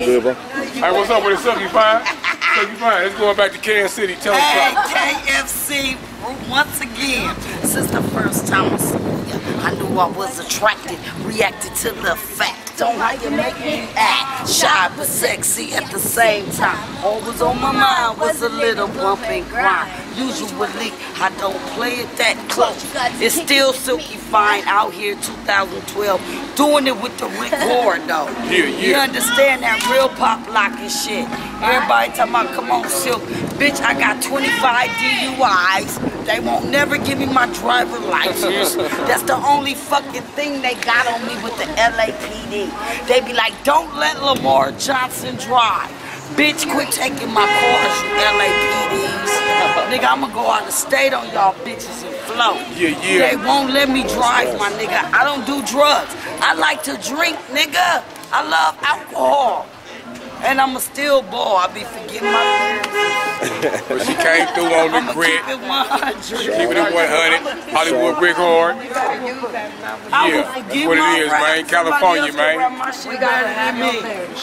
Good, bro. Hey, what's up with it? Suck you fine? Suck you fine. Let's go back to Kansas City. Tell us Hey, something. KFC, once again, since the first time I saw you, I knew I was attracted, reacted to the fact. Don't how you make me act, shy but sexy at the same time. All was on my mind was a little bump and grind. Usually, I don't play it that close. It's still silky fine out here 2012, doing it with the Rick Ward though. Yeah, You understand that real pop locking shit. Everybody talking about, come on, Silk. Bitch, I got 25 DUIs. They won't never give me my driver license. That's the only fucking thing they got on me with the LAPD. They be like, don't let Lamar Johnson drive. Bitch, quit taking my cars, you LAPDs. nigga, I'ma go out of state on y'all bitches and float. Yeah, yeah. They won't let me drive, my nigga. I don't do drugs. I like to drink, nigga. I love alcohol. And I'm a still ball. I be forgetting my lyrics. But she came through on the I'ma grid. keep it 100. Keep it 100. Hollywood Ric-Hard. Yeah, that's what my it is, raps. man. California, Somebody else can man.